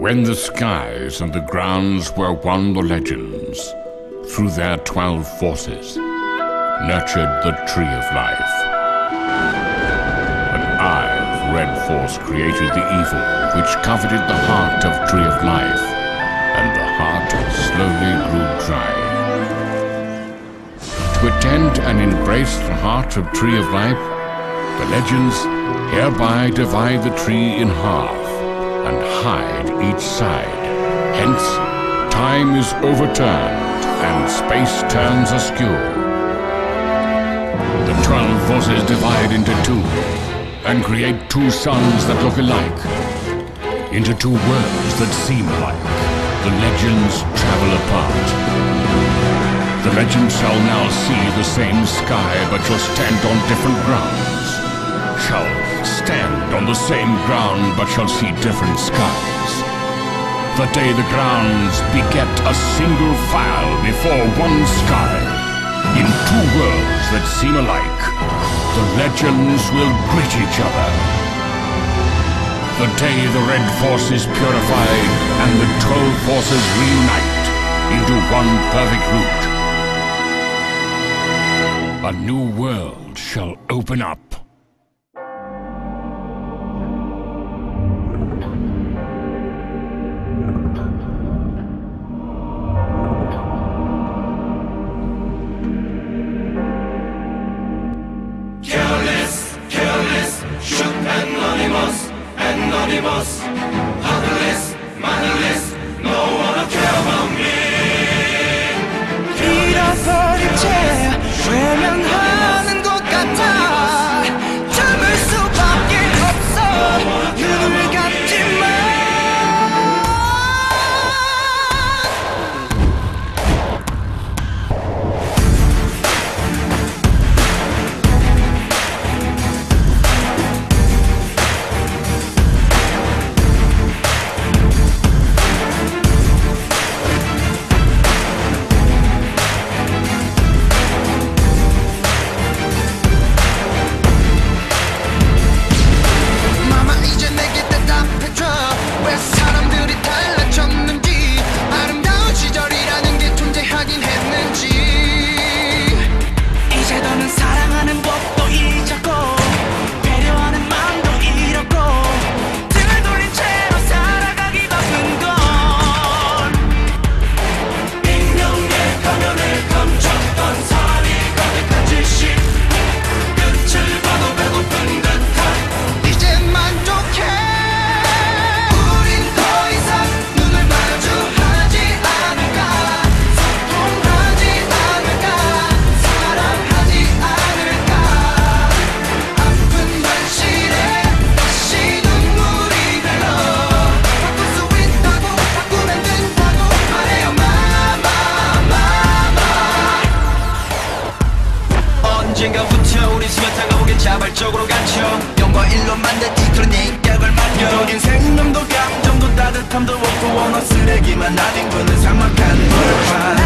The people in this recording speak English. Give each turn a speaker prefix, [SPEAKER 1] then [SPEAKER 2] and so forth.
[SPEAKER 1] When the skies and the grounds were one the legends, through their twelve forces, nurtured the tree of life. An eye of red force created the evil which coveted the heart of tree of life, and the heart slowly grew dry. To attend and embrace the heart of tree of life, the legends hereby divide the tree in half and hide each side. Hence, time is overturned and space turns askew. The twelve forces divide into two and create two suns that look alike. Into two worlds that seem alike. The legends travel apart. The legends shall now see the same sky but shall stand on different grounds. Shall stand on the same ground but shall see different skies. The day the grounds beget a single file before one sky. In two worlds that seem alike, the legends will greet each other. The day the red force is purified and the twelve forces reunite into one perfect root. A new world shall open up.
[SPEAKER 2] 탐도
[SPEAKER 3] 없고 원어 쓰레기만 아닌 분은 상막한 걸만